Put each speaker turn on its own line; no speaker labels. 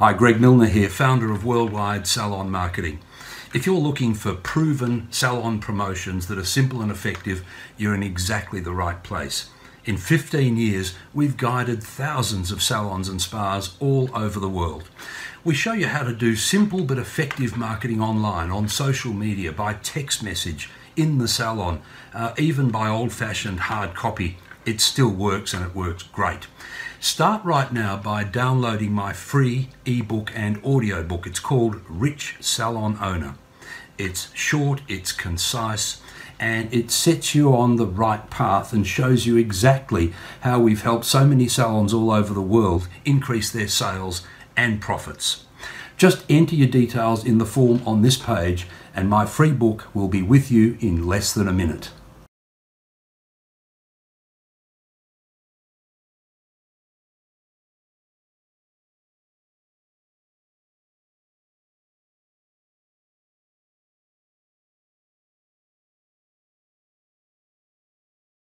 Hi, Greg Milner here, founder of Worldwide Salon Marketing. If you're looking for proven salon promotions that are simple and effective, you're in exactly the right place. In 15 years, we've guided thousands of salons and spas all over the world. We show you how to do simple but effective marketing online, on social media, by text message, in the salon, uh, even by old fashioned hard copy it still works and it works great. Start right now by downloading my free ebook and audiobook. It's called Rich Salon Owner. It's short, it's concise, and it sets you on the right path and shows you exactly how we've helped so many salons all over the world increase their sales and profits. Just enter your details in the form on this page, and my free book will be with you in less than a minute.